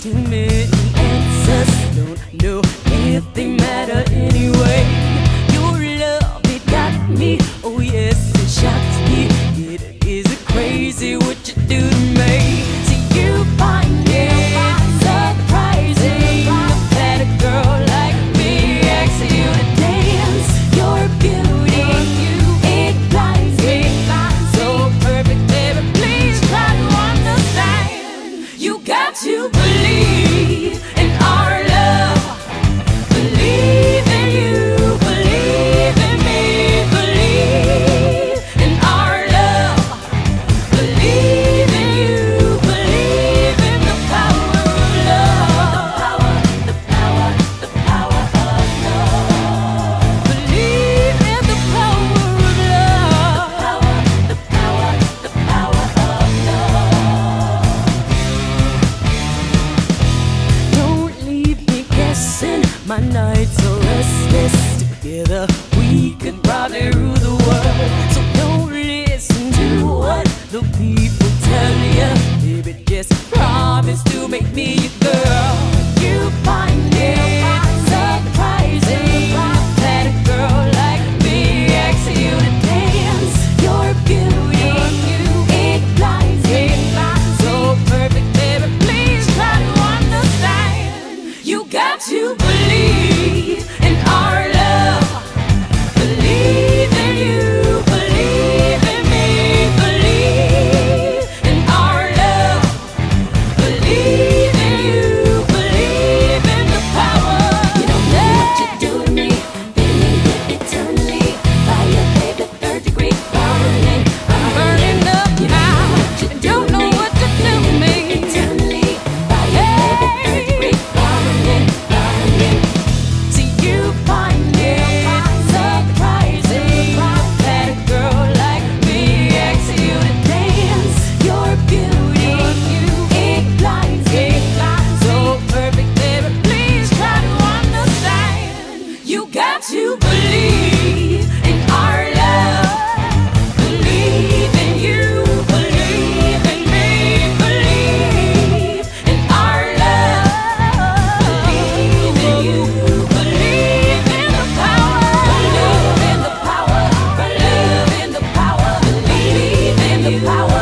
Too many Answers. Don't know if they matter anyway. Your love, it got me, oh it me. It is crazy what you do My nights are restless. Together we could probably rule the world. So don't listen to what the people tell you. Baby, just promise to make me your girl. power.